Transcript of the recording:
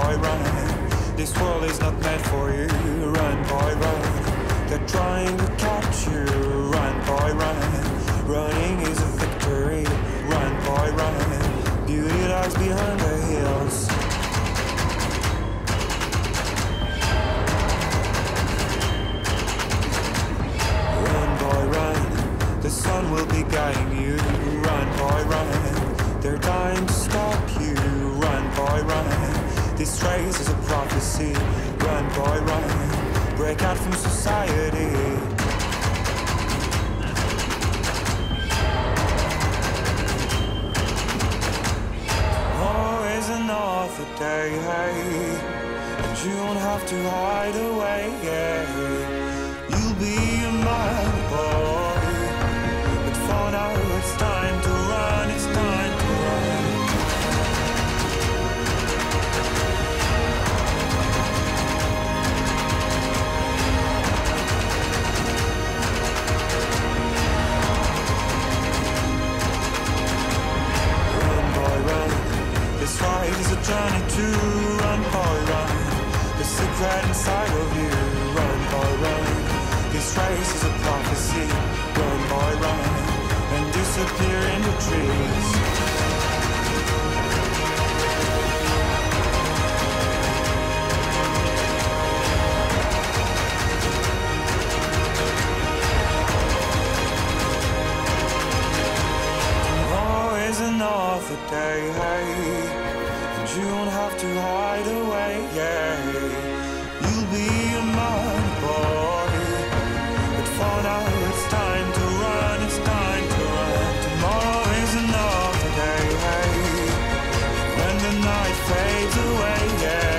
boy, run. This world is not meant for you. Run, boy, run. They're trying to catch you. Run, boy, run. Running is a victory. Run, boy, run. Beauty lies behind the hills. This race is a prophecy. Run, boy, run. Break out from society. Another day, and you don't have to hide away. You'll be a man, It is a journey to run, boy, run. The secret inside of you. Run, boy, run. This race is a prophecy. Run, boy, run. And disappear in the trees. another day you don't have to hide away, yeah You'll be a man, boy But for now it's time to run, it's time to run. Tomorrow is another day When the night fades away, yeah.